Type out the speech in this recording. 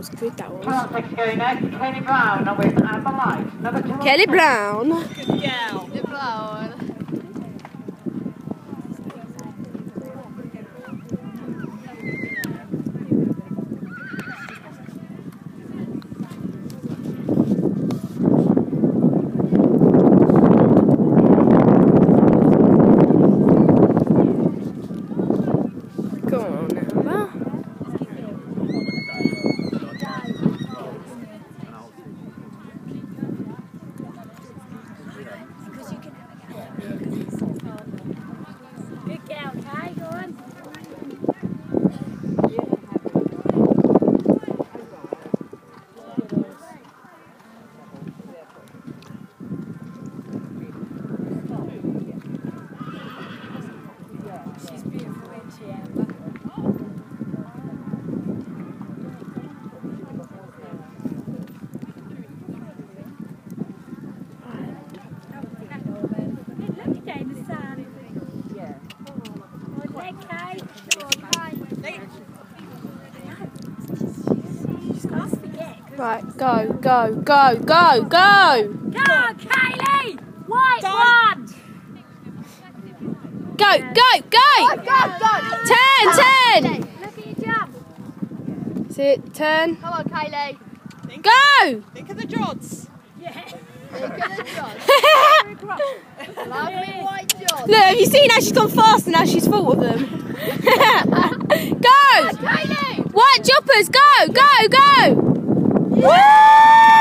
was good, that was. Come on, going next. Kelly Brown with Amber Light. Number two. Kelly Brown. Right, go, go, go, go, go! Go, Kayleigh! White one! Go, go, go! Go, go! Turn, turn! Look at your jump. Sit, turn. Come on, Kylie. Go! Think of the jods. Yeah. Look at the John. Lovely white John. Look, have you seen how she's gone fast and now she's full of them? go! Kylie! White jumpers, go, go, go! Woo!